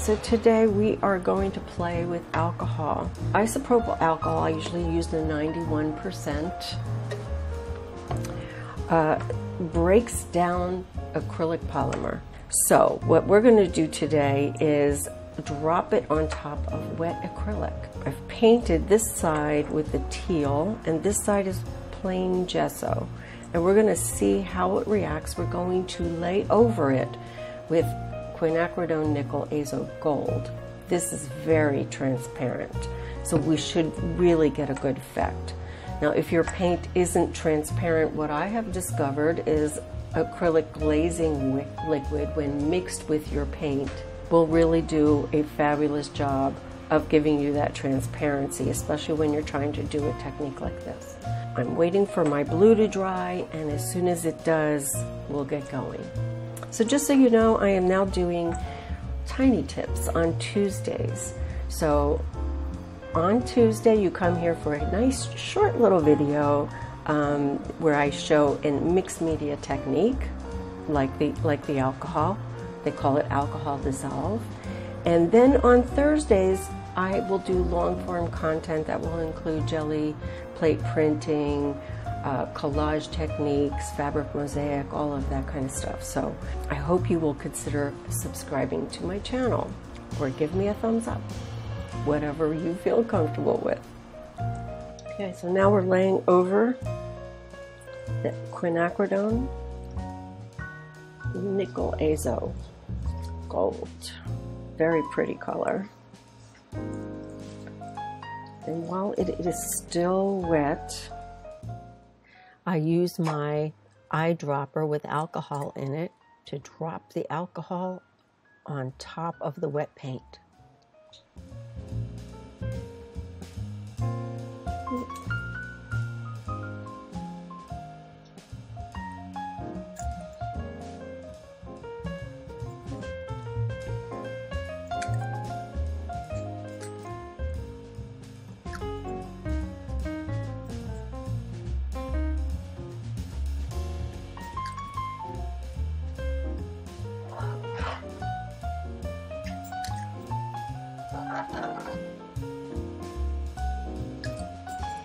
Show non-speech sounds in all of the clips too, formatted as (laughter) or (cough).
so today we are going to play with alcohol. Isopropyl alcohol, I usually use the 91%, uh, breaks down acrylic polymer. So what we're going to do today is drop it on top of wet acrylic. I've painted this side with the teal and this side is plain gesso. And we're going to see how it reacts. We're going to lay over it with quinacridone nickel azo gold. This is very transparent, so we should really get a good effect. Now, if your paint isn't transparent, what I have discovered is acrylic glazing liquid, when mixed with your paint, will really do a fabulous job of giving you that transparency, especially when you're trying to do a technique like this. I'm waiting for my blue to dry, and as soon as it does, we'll get going. So just so you know, I am now doing tiny tips on Tuesdays. So on Tuesday, you come here for a nice short little video um, where I show a mixed media technique, like the like the alcohol. They call it alcohol dissolve. And then on Thursdays, I will do long form content that will include jelly, plate printing, uh, collage techniques, fabric mosaic, all of that kind of stuff. So I hope you will consider subscribing to my channel or give me a thumbs up, whatever you feel comfortable with. Okay, so now we're laying over the quinacridone nickel azo gold. Very pretty color. And while it is still wet, I use my eyedropper with alcohol in it to drop the alcohol on top of the wet paint.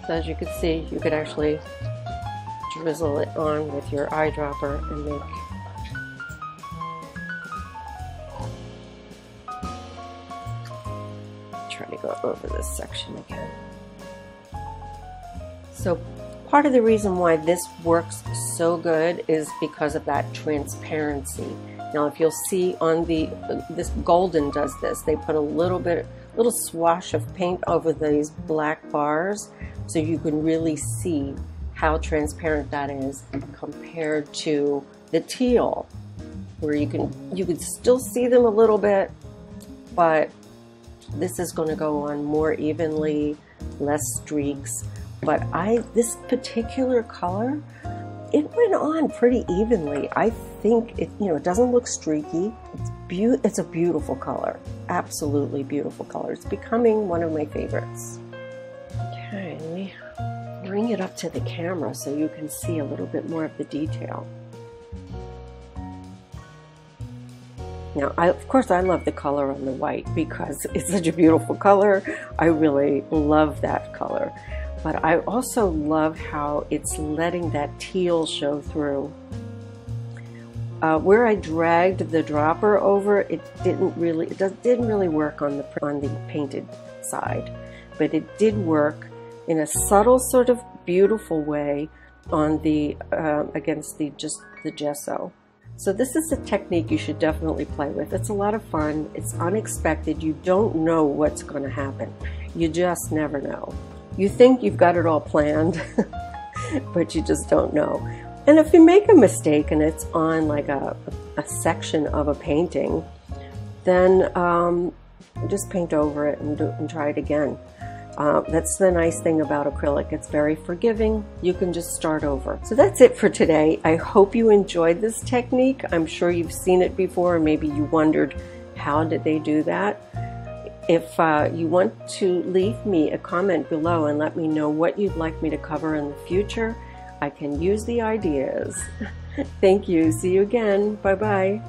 So as you can see, you could actually drizzle it on with your eyedropper and make try to go over this section again. So part of the reason why this works so good is because of that transparency. Now if you'll see on the, this Golden does this, they put a little bit, little swash of paint over these black bars so you can really see how transparent that is compared to the teal where you can you can still see them a little bit but this is going to go on more evenly less streaks. But I this particular color it went on pretty evenly. I think it you know it doesn't look streaky. It's be it's a beautiful color absolutely beautiful color it's becoming one of my favorites Okay, let me bring it up to the camera so you can see a little bit more of the detail. Now, I, of course, I love the color on the white because (laughs) it's such a beautiful color. I really love that color. But I also love how it's letting that teal show through. Uh, where I dragged the dropper over, it didn't really, it does, didn't really work on the on the painted side, but it did work in a subtle sort of beautiful way on the uh, against the just the gesso. So this is a technique you should definitely play with. It's a lot of fun. It's unexpected. You don't know what's going to happen. You just never know. You think you've got it all planned, (laughs) but you just don't know. And if you make a mistake and it's on like a, a section of a painting, then um, just paint over it and, do, and try it again. Uh, that's the nice thing about acrylic. It's very forgiving. You can just start over. So that's it for today. I hope you enjoyed this technique. I'm sure you've seen it before. And maybe you wondered how did they do that. If uh, you want to leave me a comment below and let me know what you'd like me to cover in the future, I can use the ideas. (laughs) Thank you. See you again. Bye-bye.